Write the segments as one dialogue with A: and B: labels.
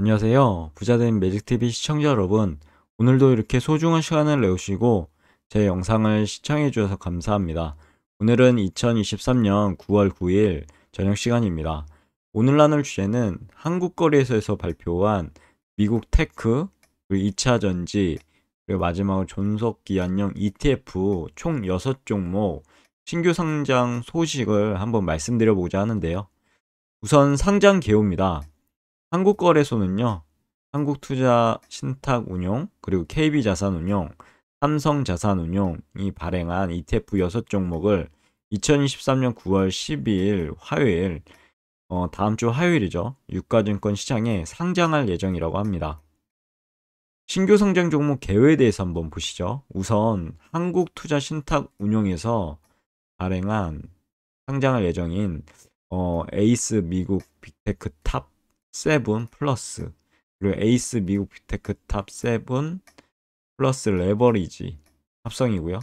A: 안녕하세요. 부자된 매직TV 시청자 여러분. 오늘도 이렇게 소중한 시간을 내주시고 제 영상을 시청해 주셔서 감사합니다. 오늘은 2023년 9월 9일 저녁 시간입니다. 오늘 나눌 주제는 한국거래소에서 발표한 미국 테크, 그리고 2차 전지, 그리고 마지막으로 존속기한형 ETF 총 6종목 신규 상장 소식을 한번 말씀드려보자 하는데요. 우선 상장 개요입니다. 한국거래소는요. 한국투자신탁운용, 그리고 KB자산운용, 삼성자산운용이 발행한 ETF 6종목을 2023년 9월 12일 화요일, 어, 다음 주 화요일이죠. 유가증권 시장에 상장할 예정이라고 합니다. 신규 상장 종목 개요에 대해서 한번 보시죠. 우선 한국투자신탁운용에서 발행한 상장할 예정인 어, 에이스 미국 빅테크 Top 7 플러스 그리고 에이스 미국 빅테크 Top7 플러스 레버리지 합성이고요.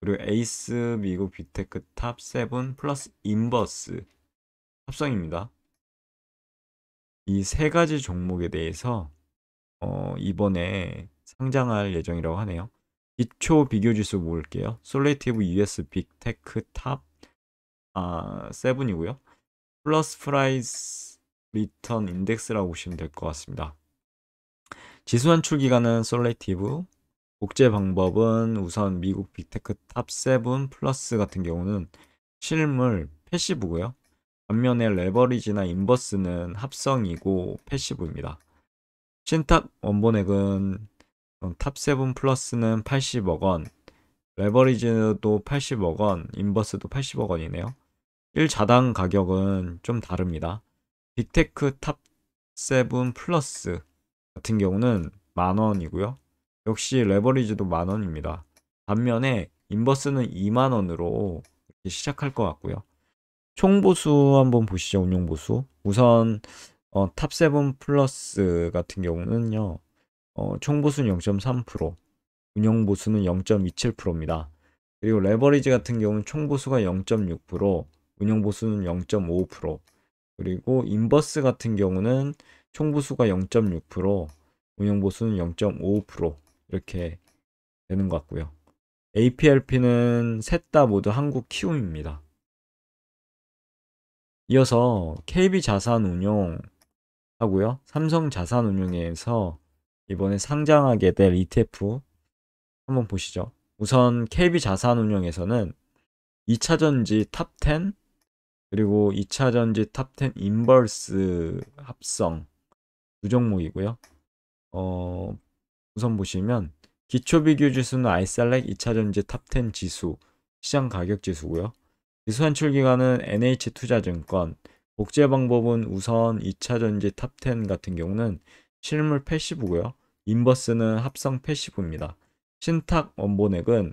A: 그리고 에이스 미국 빅테크 Top7 플러스 인버스 합성입니다. 이 세 가지 종목에 대해서 어, 이번에 상장할 예정이라고 하네요. 기초 비교 지수 보실게요. Solactive US Big Tech Top 아, 7이고요. Plus Price Return Index라고 보시면 될 것 같습니다. 지수 산출 기간은 Solactive, 복제 방법은 우선 미국 빅테크 Top7 플러스 같은 경우는 실물 passive고요. 반면에 레버리지나 인버스는 합성이고 passive입니다. 신탁 원본액은 Top7 플러스는 80억 원, 레버리지도 80억 원, 인버스도 80억 원이네요. 1자당 가격은 좀 다릅니다. 빅테크 Top7 플러스 같은 경우는 만원이고요. 역시 레버리지도 만원입니다. 반면에 인버스는 2만원으로 시작할 것 같고요. 총보수 한번 보시죠. 운용보수. 우선 어, Top7 플러스 같은 경우는요. 어, 총보수는 0.3%, 운용보수는 0.27%입니다. 그리고 레버리지 같은 경우는 총보수가 0.6%, 운용보수는 0.5%, 그리고 인버스 같은 경우는 총보수가 0.6%, 운용보수는 0.5% 이렇게 되는 것 같고요. AP LP는 셋 다 모두 한국 키움입니다. 이어서 KB자산운용 하고요. 삼성 자산운용에서 이번에 상장하게 될 ETF 한번 보시죠. 우선 KB자산운용에서는 2차전지 Top10 그리고 2차 전지 Top10 인버스 합성 두 종목이고요. 어, 우선 보시면 기초 비교 지수는 iSelect 2차 전지 Top10 지수 시장 가격 지수고요. 지수 산출 기간은 NH 투자증권 복제 방법은 우선 2차 전지 Top10 같은 경우는 실물 passive고요. 인버스는 합성 passive입니다. 신탁 원본액은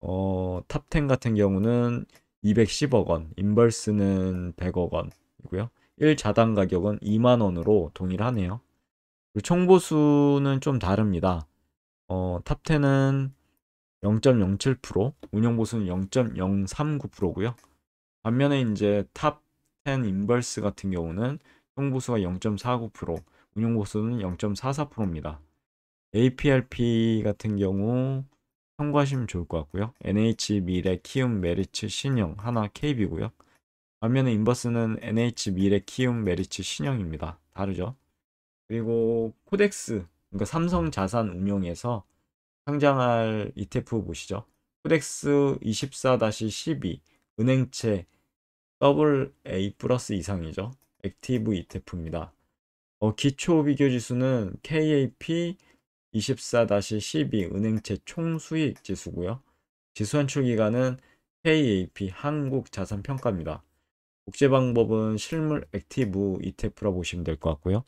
A: 어, Top10 같은 경우는 210억 원, 인버스는 100억 원이고요. 1자당 가격은 2만 원으로 동일하네요. 그리고 총보수는 좀 다릅니다. 어, Top10은 0.07%, 운영보수는 0.039%고요. 반면에 이제 Top 10 인버스 같은 경우는 총보수가 0.49%, 운영보수는 0.44%입니다. AP LP 같은 경우 참고하시면 좋을 것 같고요. NH 미래 키움 메리츠 신영 하나 KB고요. 반면에 인버스는 NH 미래 키움 메리츠 신영입니다. 다르죠. 그리고 KODEX 그러니까 삼성 자산 운용에서 상장할 ETF 보시죠. KODEX 24-12 은행채 double A plus 이상이죠. active ETF입니다. 어, 기초 비교 지수는 KAP 24-12 은행채 총수익 지수고요. 지수 산출 기간은 KAP 한국자산평가입니다. 복제 방법은 실물 active ETF라 보시면 될 것 같고요.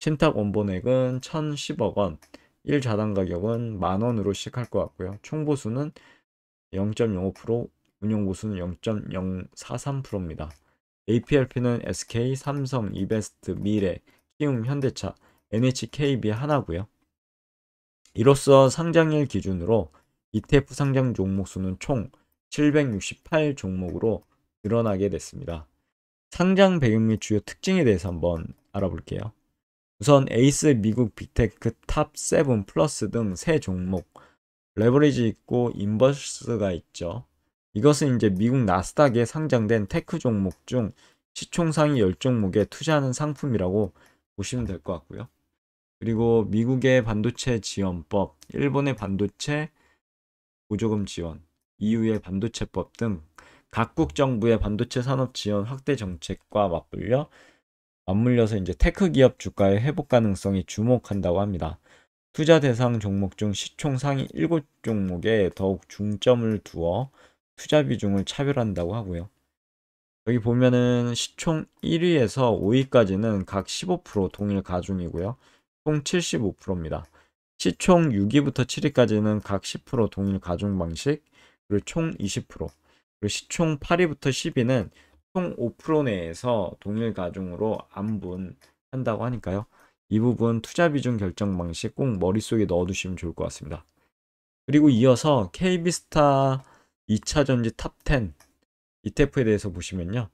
A: 신탁 원본액은 1,010억 원, 1자당 가격은 만원으로 시작할 것 같고요. 총보수는 0.05%, 운용보수는 0.043%입니다. AP LP는 SK, 삼성, 이베스트, 미래, 키움, 현대차, NH KB 하나고요. 이로써 상장일 기준으로 ETF 상장 종목 수는 총 768 종목으로 늘어나게 됐습니다. 상장 배경 및 주요 특징에 대해서 한번 알아볼게요. 우선 에이스 미국 빅테크 Top7 플러스 등 세 종목, 레버리지 있고 인버스가 있죠. 이것은 이제 미국 나스닥에 상장된 테크 종목 중 시총 상위 10종목에 투자하는 상품이라고 보시면 될 것 같고요. 그리고 미국의 반도체 지원법, 일본의 반도체 보조금 지원, EU의 반도체법 등 각국 정부의 반도체 산업 지원 확대 정책과 맞물려 맞물려서 이제 tech 기업 주가의 회복 가능성이 주목한다고 합니다. 투자 대상 종목 중 시총 상위 7종목에 더욱 중점을 두어 투자 비중을 차별한다고 하고요. 여기 보면은 시총 1위에서 5위까지는 각 15% 동일 가중이고요. 총 75%입니다. 시총 6위부터 7위까지는 각 10% 동일 가중 방식, 그리고 총 20%. 그리고 시총 8위부터 10위는 총 5% 내에서 동일 가중으로 안분한다고 하니까요. 이 부분 투자 비중 결정 방식 꼭 머릿속에 넣어두시면 좋을 것 같습니다. 그리고 이어서 KBSTAR 2차 전지 TOP10 ETF에 대해서 보시면요.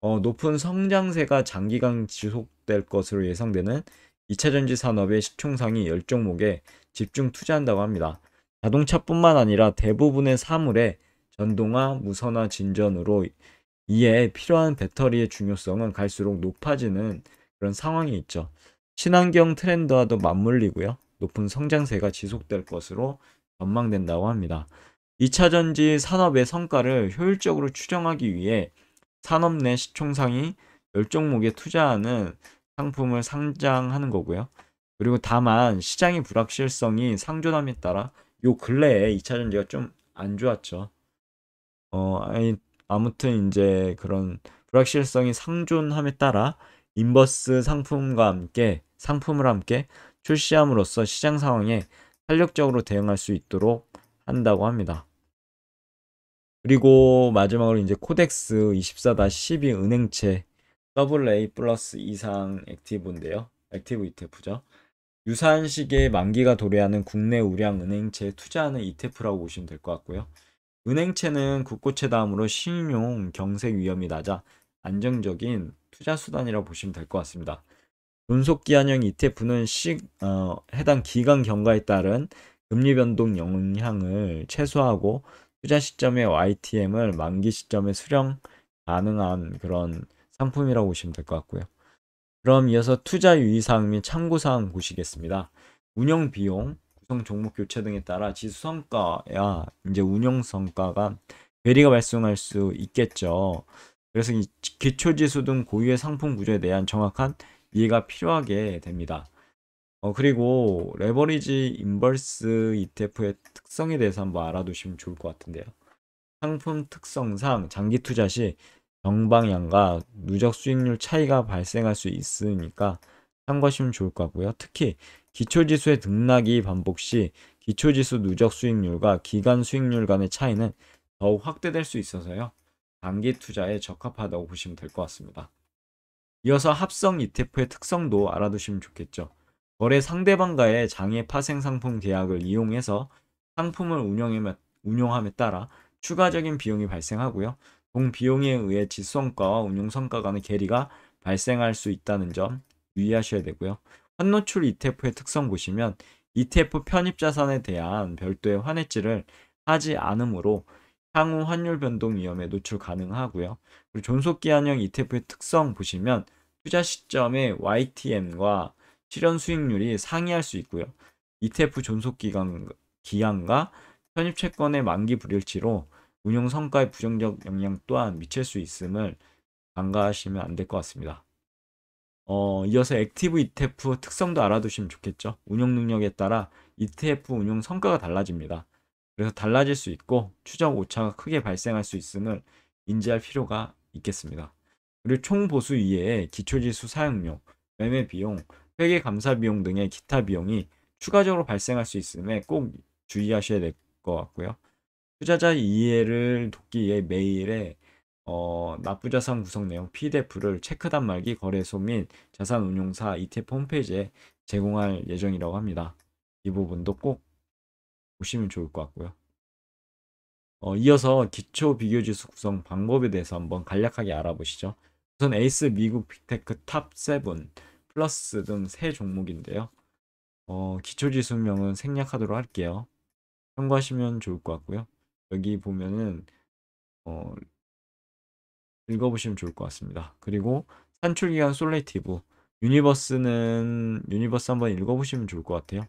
A: 어, 높은 성장세가 장기간 지속될 것으로 예상되는 2차 전지 산업의 시총상위 10종목에 집중 투자한다고 합니다. 자동차뿐만 아니라 대부분의 사물에 전동화, 무선화 진전으로 이에 필요한 배터리의 중요성은 갈수록 높아지는 그런 상황이 있죠. 친환경 트렌드와도 맞물리고요. 높은 성장세가 지속될 것으로 전망된다고 합니다. 2차 전지 산업의 성과를 효율적으로 추정하기 위해 산업 내 시총상이 10종목에 투자하는 상품을 상장하는 거고요. 그리고 다만 시장의 불확실성이 상존함에 따라 요 근래에 2차 전지가 좀 안 좋았죠. 어, 아니, 아무튼 이제 그런 불확실성이 상존함에 따라 인버스 상품과 함께 상품을 함께 출시함으로써 시장 상황에 탄력적으로 대응할 수 있도록 한다고 합니다. 그리고 마지막으로 이제 KODEX 24-12 은행채 AA 플러스 이상 active인데요. active ETF죠. 유사한 시기에 만기가 도래하는 국내 우량 은행채에 투자하는 ETF라고 보시면 될 것 같고요. 은행채는 국고채 다음으로 신용 경색 위험이 낮아 안정적인 투자 수단이라고 보시면 될 것 같습니다. 존속기한형 ETF는 시, 어, 해당 기간 경과에 따른 금리 변동 영향을 최소화하고 투자 시점의 YTM을 만기 시점에 수령 가능한 그런 상품이라고 보시면 될 것 같고요. 그럼 이어서 투자 유의사항 및 참고사항 보시겠습니다. 운영 비용, 구성 종목 교체 등에 따라 지수 성과야 이제 운영 성과가 괴리가 발생할 수 있겠죠. 그래서 이 기초 지수 등 고유의 상품 구조에 대한 정확한 이해가 필요하게 됩니다. 어, 그리고 레버리지 인버스 ETF의 특성에 대해서 한번 알아두시면 좋을 것 같은데요. 상품 특성상 장기 투자 시 정방향과 누적 수익률 차이가 발생할 수 있으니까 참고하시면 좋을 것 같고요. 특히 기초지수의 등락이 반복 시 기초지수 누적 수익률과 기간 수익률 간의 차이는 더욱 확대될 수 있어서요. 단기 투자에 적합하다고 보시면 될 것 같습니다. 이어서 합성 ETF의 특성도 알아두시면 좋겠죠. 거래 상대방과의 장애 파생 상품 계약을 이용해서 상품을 운영함에 따라 추가적인 비용이 발생하고요. 동 비용에 의해 지수성과와 운용성과 간의 괴리가 발생할 수 있다는 점 유의하셔야 되고요. 환노출 ETF의 특성 보시면 ETF 편입 자산에 대한 별도의 환해지를 하지 않으므로 향후 환율 변동 위험에 노출 가능하고요. 그리고 존속기한형 ETF의 특성 보시면 투자 시점의 YTM과 실현 수익률이 상이할 수 있고요. ETF 존속 기간 기한과 편입 채권의 만기 불일치로 운용 성과에 부정적 영향 또한 미칠 수 있음을 간과하시면 안 될 것 같습니다. 어, 이어서 active ETF 특성도 알아두시면 좋겠죠. 운용 능력에 따라 ETF 운용 성과가 달라집니다. 그래서 달라질 수 있고 추적 오차가 크게 발생할 수 있음을 인지할 필요가 있겠습니다. 그리고 총 보수 이외에 기초지수 사용료, 매매 비용, 회계 감사 비용 등의 기타 비용이 추가적으로 발생할 수 있음에 꼭 주의하셔야 될 것 같고요. 투자자 이해를 돕기 위해 메일에 어, 납부자산 구성 내용 PDF를 체크 단말기 거래소 및 자산운용사 ETF 홈페이지에 제공할 예정이라고 합니다. 이 부분도 꼭 보시면 좋을 것 같고요. 어, 이어서 기초 비교지수 구성 방법에 대해서 한번 간략하게 알아보시죠. 우선 에이스 미국 빅테크 TOP7 Plus 등 세 종목인데요. 어, 기초지수명은 생략하도록 할게요. 참고하시면 좋을 것 같고요. 여기 보면은 어, 읽어보시면 좋을 것 같습니다. 그리고 산출기관 Solactive universe는 universe 한번 읽어보시면 좋을 것 같아요.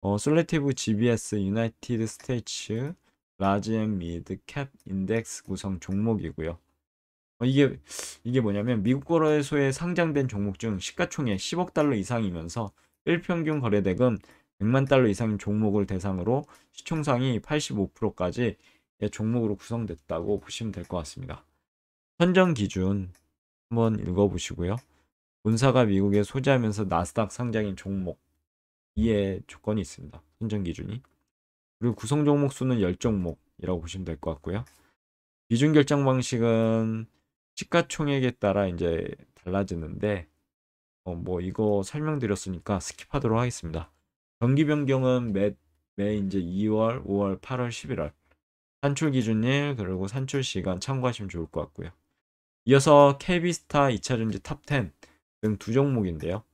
A: 어, Solactive GBS United States Large and Mid Cap Index 구성 종목이고요. 어, 이게 이게 뭐냐면 미국 거래소에 상장된 종목 중 시가총액 10억 달러 이상이면서 일평균 거래대금 100만 달러 이상인 종목을 대상으로 시총 상위 85%까지 종목으로 구성됐다고 보시면 될 것 같습니다. 선정 기준 한번 읽어보시고요. 본사가 미국에 소재하면서 나스닥 상장인 종목 이에 조건이 있습니다. 선정 기준이. 그리고 구성 종목 수는 10종목이라고 보시면 될 것 같고요. 비중 결정 방식은 시가총액에 따라 이제 달라지는데 어, 뭐 이거 설명드렸으니까 skip하도록 하겠습니다. 정기 변경은 매, 매 이제 2월, 5월, 8월, 11월 산출 기준일 그리고 산출 시간 참고하시면 좋을 것 같고요. 이어서 KBSTAR 2차전지 TOP10 등 두 종목인데요.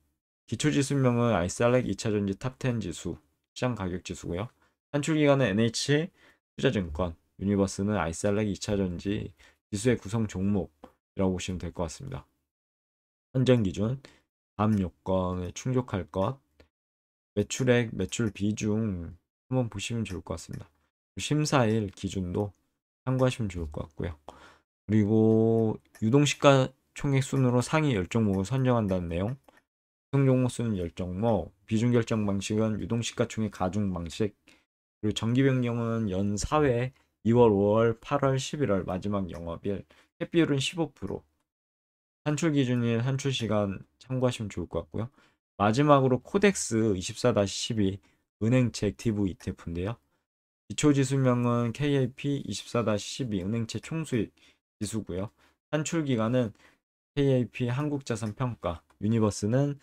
A: 기초지수명은 iSelect 2차전지 TOP10 지수, 시장 가격 지수고요. 산출기관은 NH 투자증권, universe는 iSelect 2차전지 지수의 구성 종목이라고 보시면 될 것 같습니다. 선정 기준, 다음 요건에 충족할 것, 매출액, 매출 비중 한번 보시면 좋을 것 같습니다. 심사일 기준도 참고하시면 좋을 것 같고요. 그리고 유동시가 총액 순으로 상위 10종목을 선정한다는 내용 구성 종목 수는 10종목 비중 결정 방식은 유동시가 총액 가중 방식 그리고 정기 변경은 연 4회 2월, 5월, 8월, 11월 마지막 영업일 햇비율은 15% 산출 기준일 산출 시간 참고하시면 좋을 것 같고요. 마지막으로 KODEX 24-12 은행채 active ETF인데요. 기초지수명은 KAP 24-12 은행채 총수익 지수고요. 산출 기관은 KAP 한국자산평가, universe는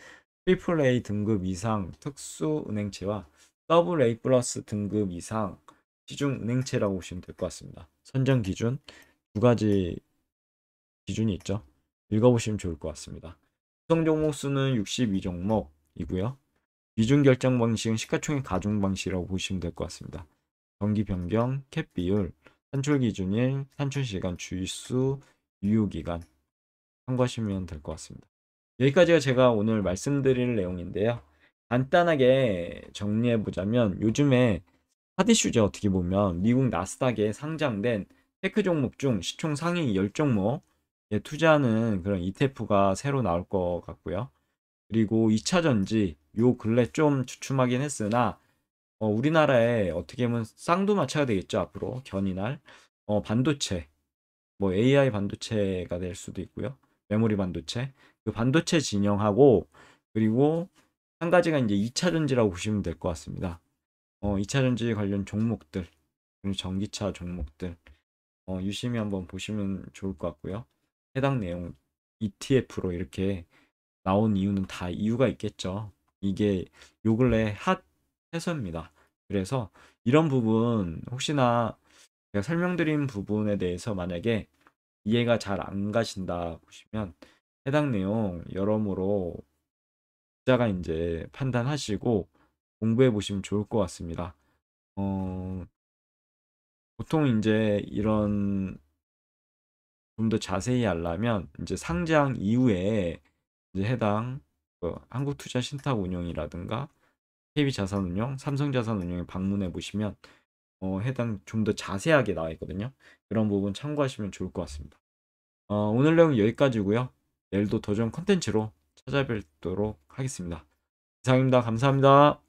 A: AAA 등급 이상 특수은행채와 AA 플러스 등급 이상 시중은행채라고 보시면 될 것 같습니다. 선정 기준 두 가지 기준이 있죠. 읽어보시면 좋을 것 같습니다. 구성 종목 수는 62종목이고요. 비중 결정 방식은 시가총액 가중 방식이라고 보시면 될 것 같습니다. 정기 변경, 캡 비율, 산출 기준일, 산출 시간, 주의수, 유효 기간 참고하시면 될 것 같습니다. 여기까지가 제가 오늘 말씀드릴 내용인데요. 간단하게 정리해 보자면 요즘에 하디슈즈 어떻게 보면 미국 나스닥에 상장된 tech 종목 중 시총 상위 10종목 에 투자하는 그런 ETF가 새로 나올 것 같고요. 그리고 2차 전지 요 근래 좀 주춤하긴 했으나 어, 우리나라에 어떻게 보면 쌍두마차가 되겠죠 앞으로 견인할 어, 반도체 뭐 AI 반도체가 될 수도 있고요 메모리 반도체 그 반도체 진영하고 그리고 한 가지가 이제 2차 전지라고 보시면 될 것 같습니다. 어, 2차 전지 관련 종목들 그리고 전기차 종목들 어, 유심히 한번 보시면 좋을 것 같고요. 해당 내용 ETF로 이렇게 나온 이유는 다 이유가 있겠죠. 이게 요 근래 핫 해서입니다. 그래서 이런 부분 혹시나 제가 설명드린 부분에 대해서 만약에 이해가 잘 안 가신다 보시면 해당 내용 여러모로 자가 이제 판단하시고 공부해 보시면 좋을 것 같습니다. 어, 보통 이제 이런 좀 더 자세히 하려면 이제 상장 이후에 이제 해당 그 한국투자 신탁 운용이라든가 KB자산운용, 삼성자산운용에 방문해 보시면 어, 해당 좀 더 자세하게 나와 있거든요. 그런 부분 참고하시면 좋을 것 같습니다. 어, 오늘 내용 여기까지고요. 내일도 더 좋은 컨텐츠로 찾아뵙도록 하겠습니다. 이상입니다. 감사합니다.